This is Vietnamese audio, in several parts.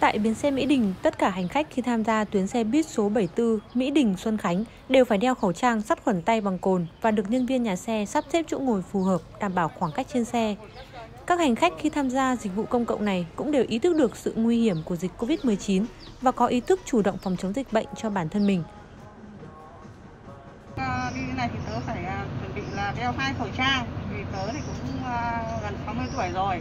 Tại bến xe Mỹ Đình, tất cả hành khách khi tham gia tuyến xe buýt số 74 Mỹ Đình Xuân Khánh đều phải đeo khẩu trang sát khuẩn tay bằng cồn và được nhân viên nhà xe sắp xếp chỗ ngồi phù hợp, đảm bảo khoảng cách trên xe. Các hành khách khi tham gia dịch vụ công cộng này cũng đều ý thức được sự nguy hiểm của dịch Covid-19 và có ý thức chủ động phòng chống dịch bệnh cho bản thân mình. À, đi này thì tớ phải à, chuẩn bị là đeo hai khẩu trang vì tớ thì cũng à, gần 60 tuổi rồi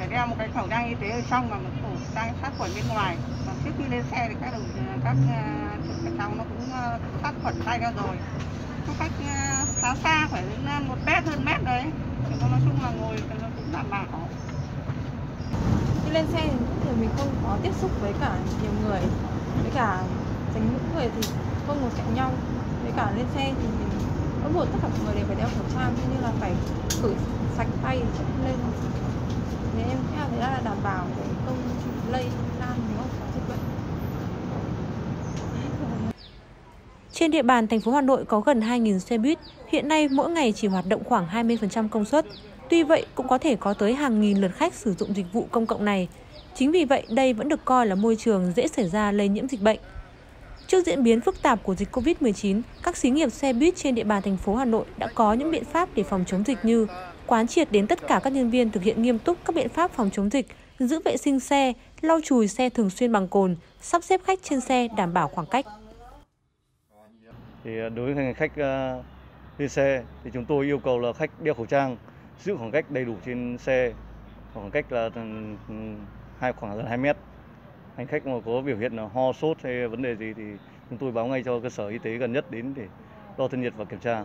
phải đeo một cái khẩu trang y tế ở trong và một khẩu trang sát khuẩn bên ngoài. Còn trước khi lên xe thì các đồng ờ, các ờ, chủ ở trong nó cũng ờ, sát khuẩn tay ra rồi. Có cách khá xa, phải đến một mét hơn mét đấy. Thì nói chung là ngồi thì nó cũng đảm bảo. Khi lên xe thì mình không có tiếp xúc với cả nhiều người. Với cả tránh những người thì không ngồi cạnh nhau. Với cả lên xe thì mình bắt buộc tất cả mọi người đều phải đeo khẩu trang. Như là phải khử sạch tay trước lên thế em nghĩ là thế là đảm bảo để không lây lan nếu có dịch bệnh Trên địa bàn thành phố Hà Nội có gần 2.000 xe buýt, hiện nay mỗi ngày chỉ hoạt động khoảng 20% công suất. Tuy vậy, cũng có thể có tới hàng nghìn lượt khách sử dụng dịch vụ công cộng này. Chính vì vậy, đây vẫn được coi là môi trường dễ xảy ra lây nhiễm dịch bệnh. Trước diễn biến phức tạp của dịch Covid-19, các xí nghiệp xe buýt trên địa bàn thành phố Hà Nội đã có những biện pháp để phòng chống dịch như quán triệt đến tất cả các nhân viên thực hiện nghiêm túc các biện pháp phòng chống dịch, giữ vệ sinh xe, lau chùi xe thường xuyên bằng cồn, sắp xếp khách trên xe đảm bảo khoảng cách. Thì à, đối với hành khách à, trên xe thì chúng tôi yêu cầu là khách đeo khẩu trang, giữ khoảng cách đầy đủ trên xe, khoảng cách là ừ, ừ, hai khoảng gần 2 mét. Hành khách mà có biểu hiện là ho sốt hay vấn đề gì thì chúng tôi báo ngay cho cơ sở y tế gần nhất đến để đo thân nhiệt và kiểm tra.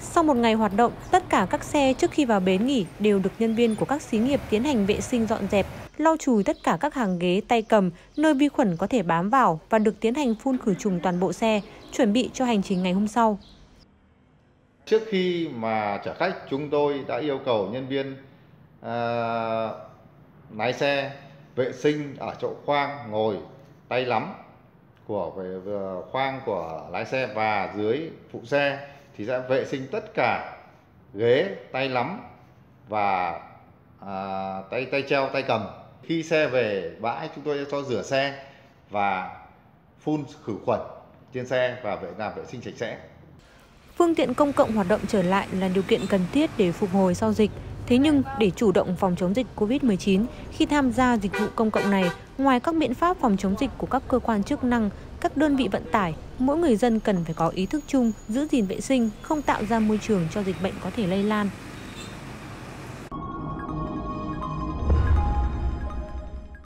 Sau một ngày hoạt động, tất cả các xe trước khi vào bến nghỉ đều được nhân viên của các xí nghiệp tiến hành vệ sinh dọn dẹp, lau chùi tất cả các hàng ghế tay cầm, nơi vi khuẩn có thể bám vào và được tiến hành phun khử trùng toàn bộ xe, chuẩn bị cho hành trình ngày hôm sau. Trước khi mà chở khách, chúng tôi đã yêu cầu nhân viên uh, lái xe vệ sinh ở chỗ khoang ngồi tay lắm của về khoang của lái xe và dưới phụ xe thì sẽ vệ sinh tất cả ghế tay lắm và à, tay tay treo tay cầm khi xe về bãi chúng tôi cho rửa xe và phun khử khuẩn trên xe và vệ làm vệ sinh sạch sẽ Phương tiện công cộng hoạt động trở lại là điều kiện cần thiết để phục hồi sau dịch. Thế nhưng, để chủ động phòng chống dịch COVID-19, khi tham gia dịch vụ công cộng này, ngoài các biện pháp phòng chống dịch của các cơ quan chức năng, các đơn vị vận tải, mỗi người dân cần phải có ý thức chung, giữ gìn vệ sinh, không tạo ra môi trường cho dịch bệnh có thể lây lan.